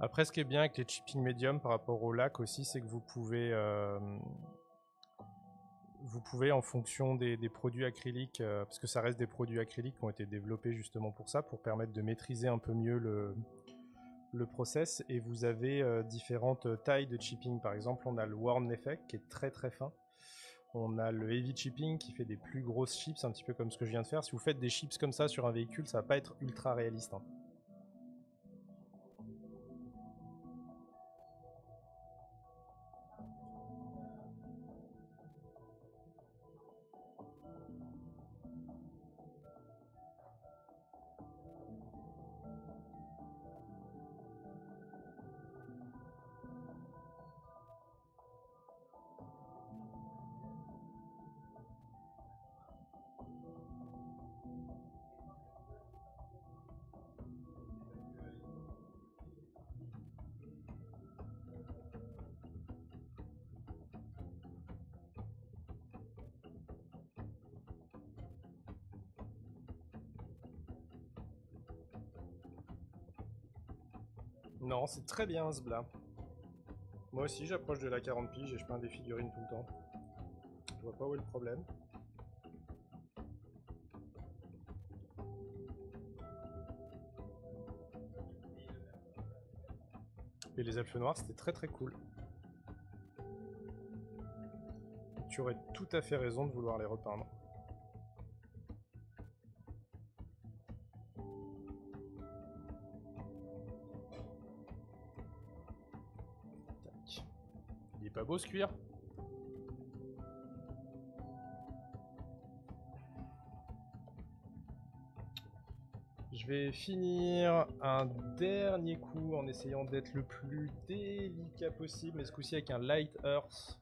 Après, ce qui est bien avec les chipping medium par rapport au lac aussi, c'est que vous pouvez, euh, vous pouvez en fonction des, produits acryliques, euh, parce que ça reste des produits acryliques qui ont été développés justement pour ça, pour permettre de maîtriser un peu mieux le, process. Et vous avez euh, différentes tailles de chipping. Par exemple, on a le Warn Effect qui est très très fin. On a le Heavy Chipping qui fait des plus grosses chips, un petit peu comme ce que je viens de faire. Si vous faites des chips comme ça sur un véhicule, ça va pas être ultra réaliste. hein. Non, c'est très bien ce blas. Moi aussi, j'approche de la 40 piges et je peins des figurines tout le temps. Je vois pas où est le problème. Et les elfes noirs, c'était très très cool. Tu aurais tout à fait raison de vouloir les repeindre. Beau ce cuir Je vais finir un dernier coup en essayant d'être le plus délicat possible, mais ce coup-ci avec un Light Earth.